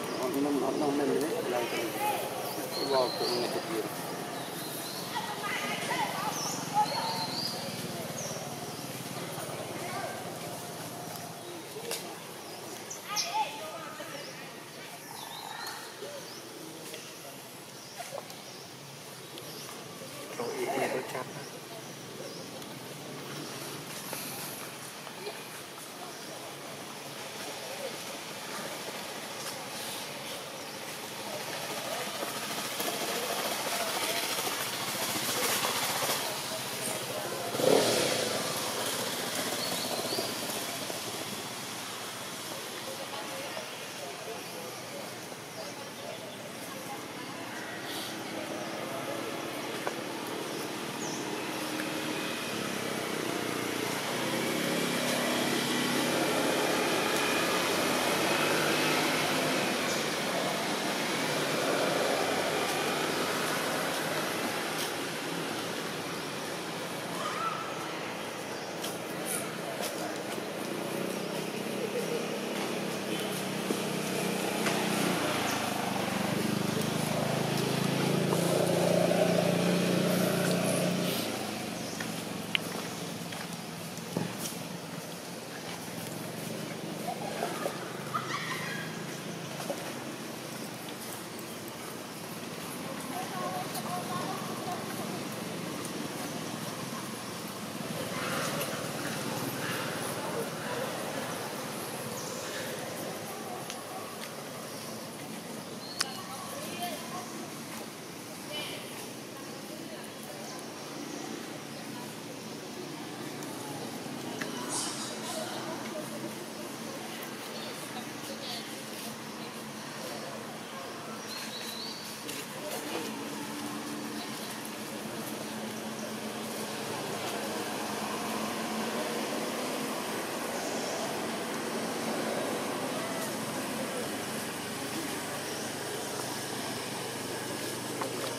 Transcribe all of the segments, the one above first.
मामला हमने मिले फ़िलहाल करेंगे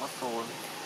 was zu holen.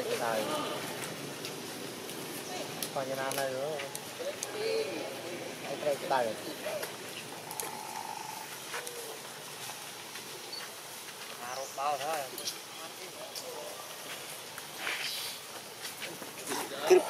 đây cái này còn nhà nam này nữa đây cái này à rụt bao thôi Grip.